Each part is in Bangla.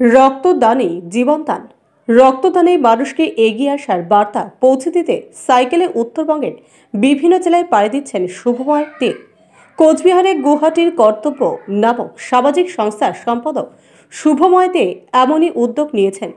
রক্তদানে জীবনদান রক্তদানে মানুষকে এগিয়ে আসার বার্তা পৌঁছে দিতে সাইকেলে উত্তরবঙ্গের বিভিন্ন জেলায় পাড়ি দিচ্ছেন শুভময় দে। কোচবিহারে গুহাটির কর্তব্য নামক সামাজিক সংস্থার সম্পাদক শুভময় দে এমনই উদ্যোগ নিয়েছেন।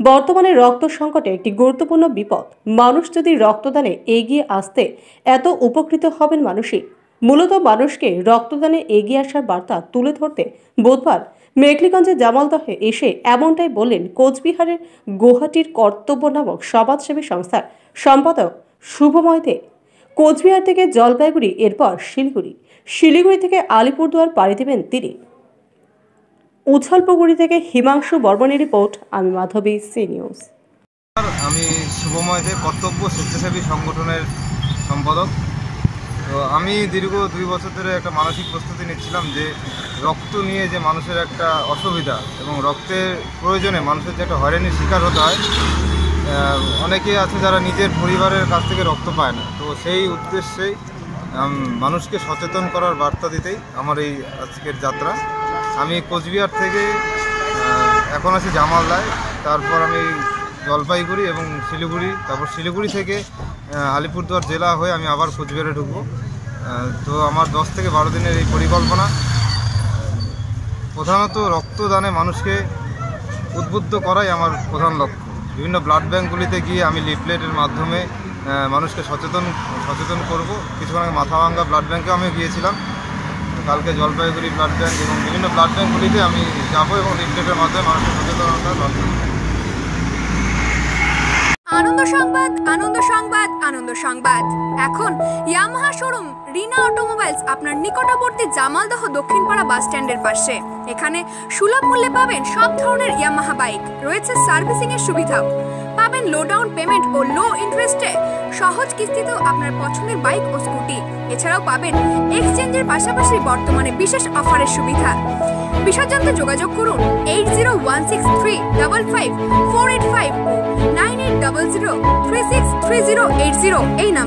বর্তমানে রক্ত সংকটে একটি গুরুত্বপূর্ণ বিপদ। মানুষ যদি রক্তদানে এগিয়ে আসতে এত উপকৃত হবেন মানুষই মূলত মানুষকে রক্তদানে এগিয়ে আসার বার্তা তুলে ধরতে বুধবার মেঘলিগঞ্জে জামালদহে এসে এমনটাই বললেন কোচবিহারের গুয়াহাটির কর্তব্য নামক সমাজসেবী সংস্থার সম্পাদক শুভময় দে। কোচবিহার থেকে জলপাইগুড়ি, এরপর শিলিগুড়ি। শিলিগুড়ি থেকে আলিপুরদুয়ার পাড়ি দেবেন তিনি। উছলপুকুরি থেকে হিমাংশু বর্মনের রিপোর্ট, আমি মাধবী, সি নিউজ। আমি শুভময় দে, কর্তব্য স্বেচ্ছাসেবী সংগঠনের সম্পাদক। তো আমি দীর্ঘ দুই বছর ধরে একটা মানসিক প্রস্তুতি নিচ্ছিলাম যে রক্ত নিয়ে যে মানুষের একটা অসুবিধা এবং রক্তের প্রয়োজনে মানুষের যে একটা হয়রানির শিকার হতে হয় অনেকে আছে যারা নিজের পরিবারের কাছ থেকে রক্ত পায় না। তো সেই উদ্দেশ্যেই মানুষকে সচেতন করার বার্তা দিতেই আমার এই আজকের যাত্রা। আমি কোচবিহার থেকে এখন আছি জামালদায়। তারপর আমি জলপাইগুড়ি এবং শিলিগুড়ি, তারপর শিলিগুড়ি থেকে আলিপুরদুয়ার জেলা হয়ে আমি আবার কোচবিহারে ঢুকবো। তো আমার দশ থেকে বারো দিনের এই পরিকল্পনা। প্রধানত রক্তদানে মানুষকে উদ্বুদ্ধ করাই আমার প্রধান লক্ষ্য। বিভিন্ন ব্লাড ব্যাঙ্কগুলিতে গিয়ে আমি লিফলেটের মাধ্যমে মানুষকে সচেতন সচেতন করব। কিছুক্ষণ আগে মাথাভাঙ্গা ব্লাড ব্যাঙ্কে আমি গিয়েছিলাম। কালকে জলপাইগুড়ি ব্লাড ব্যাঙ্ক এবং বিভিন্ন ব্লাড ব্যাঙ্কগুলিতে আমি যাব এবং লিফলেটের মাধ্যমে মানুষকে সচেতনতা। আনন্দ সংবাদ আনন্দ সংবাদ আনন্দ সংবাদ। এখন ইয়ামাহা শোরুম, রিনা অটোমোবাইলস, আপনার নিকটবর্তী জামালদহ দক্ষিণপাড়া বাস স্ট্যান্ডের পাশে। এখানে সুলভ মূল্যে পাবেন সব ধরনের ইয়ামাহা বাইক। রয়েছে সার্ভিসিং এর সুবিধাও পাবেন লো ডাউন পেমেন্ট ও লো ইন্টারেস্টে সহজ কিস্তিতেও আপনার পছন্দের বাইক ও স্কুটি। এছাড়াও পাবেন এক্সচেঞ্জের পাশাপাশি বর্তমানে বিশেষ অফারের সুবিধা। বিশদ জানতে যোগাযোগ করুন eight zero one six three double five four eight five nine eight double zero three six three zero eight zero এই নাম্বার